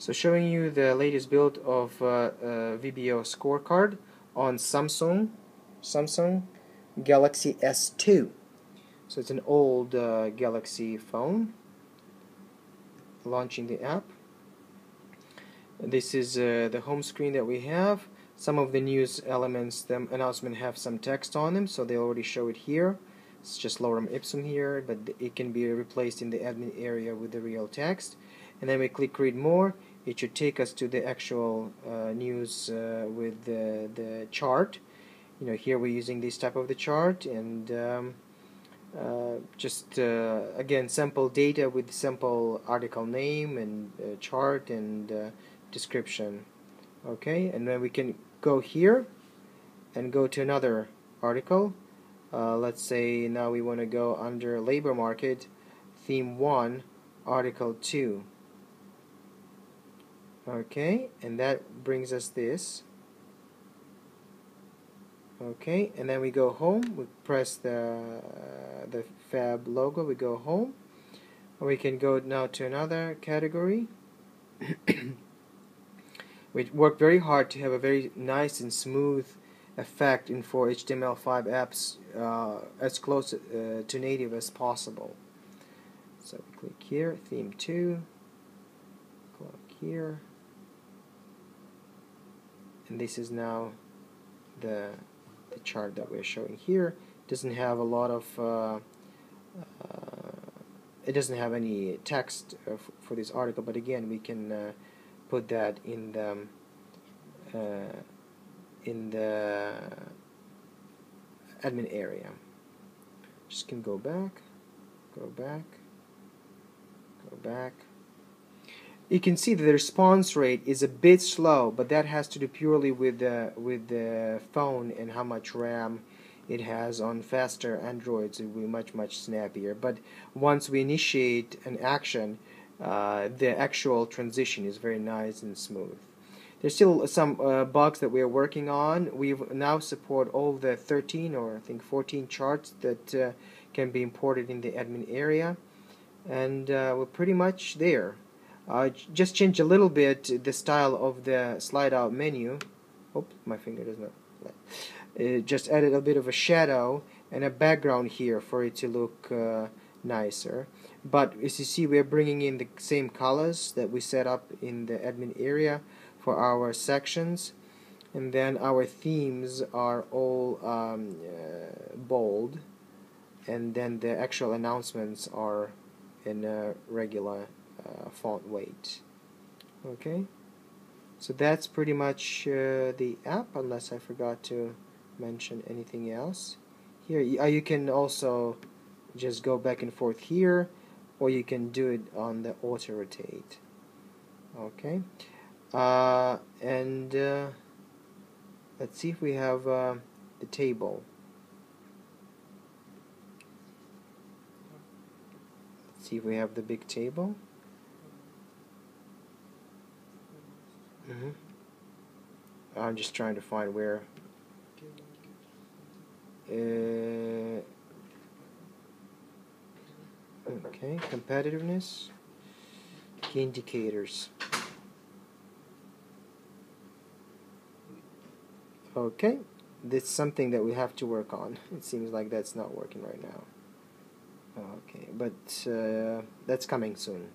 So showing you the latest build of uh, uh, VBO scorecard on Samsung Samsung Galaxy S2. So it's an old uh, Galaxy phone. Launching the app. This is uh, the home screen that we have. Some of the news elements, the announcement have some text on them, so they already show it here. It's just lorem ipsum here, but it can be replaced in the admin area with the real text. And then we click read more it should take us to the actual uh, news uh, with the, the chart. You know here we're using this type of the chart and um, uh, just uh, again sample data with sample article name and uh, chart and uh, description. Okay? And then we can go here and go to another article. Let's say now we want to go under labor market theme 1 article 2 okay and that brings us this. Okay and then we go home. We press the uh, the fab logo. We go home. We can go now to another category. We work very hard to have a very nice and smooth effect in for HTML5 apps uh, as close uh, to native as possible. So we click here theme 2 click here and this is now the, the chart that we're showing here. Doesn't have a lot of uh, uh, it doesn't have any text uh, for this article but again we can uh, put that in the uh, in the admin area. Just can go back go back go back you can see that the response rate is a bit slow, but that has to do purely with the with the phone and how much RAM it has. On faster Androids, it will be much much snappier. But once we initiate an action, uh, the actual transition is very nice and smooth. There's still some uh, bugs that we are working on. We now support all the 13 or I think 14 charts that uh, can be imported in the admin area, and uh, we're pretty much there. Uh, just change a little bit the style of the slide out menu. Oops, my finger does not. Uh, just added a bit of a shadow and a background here for it to look uh, nicer. But as you see, we're bringing in the same colors that we set up in the admin area for our sections. And then our themes are all um, uh, bold. And then the actual announcements are in regular uh, font weight. Okay? So that's pretty much uh, the app unless I forgot to mention anything else. Here you, uh, you can also just go back and forth here or you can do it on the auto rotate okay? Uh, and uh, let's see if we have uh, the table. Let's see if we have the big table -hmm. I'm just trying to find where. Uh, okay, competitiveness, key indicators. Okay, that's something that we have to work on. It seems like that's not working right now. Okay, but uh, that's coming soon.